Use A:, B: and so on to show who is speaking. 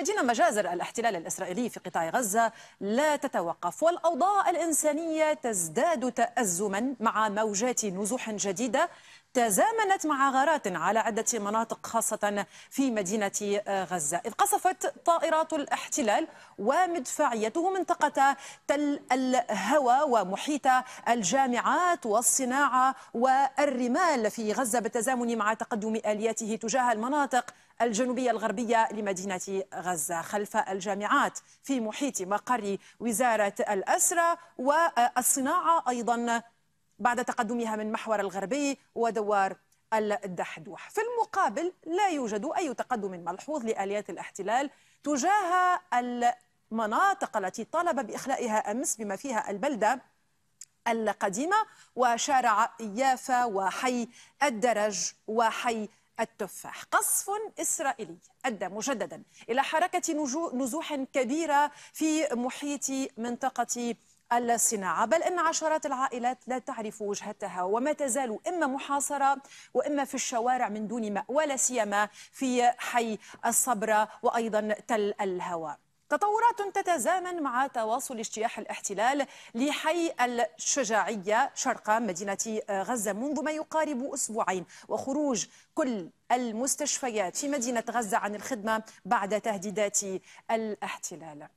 A: مشاهدينا مجازر الاحتلال الإسرائيلي في قطاع غزة لا تتوقف والأوضاع الإنسانية تزداد تأزما مع موجات نزوح جديدة تزامنت مع غارات على عدة مناطق خاصة في مدينة غزة. إذ قصفت طائرات الاحتلال ومدفعيته منطقة تل الهوى ومحيط الجامعات والصناعة والرمال في غزة بالتزامن مع تقدم آلياته تجاه المناطق الجنوبية الغربية لمدينة غزة خلف الجامعات. في محيط مقر وزارة الأسرة والصناعة أيضا بعد تقدمها من محور الغربي ودوار الدحدوح. في المقابل لا يوجد أي تقدم ملحوظ لآليات الاحتلال تجاه المناطق التي طالب بإخلائها أمس بما فيها البلدة القديمة وشارع يافا وحي الدرج وحي التفاح. قصف إسرائيلي أدى مجددا إلى حركة نزوح كبيرة في محيط منطقة الصناعة بل أن عشرات العائلات لا تعرف وجهتها وما تزال إما محاصرة وإما في الشوارع من دون ماء ولا سيما في حي الصبرة وأيضا تل الهواء. تطورات تتزامن مع تواصل اجتياح الاحتلال لحي الشجاعية شرق مدينة غزة منذ ما يقارب أسبوعين وخروج كل المستشفيات في مدينة غزة عن الخدمة بعد تهديدات الاحتلال.